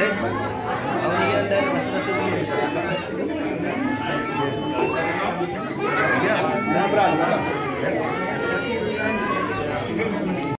That's it.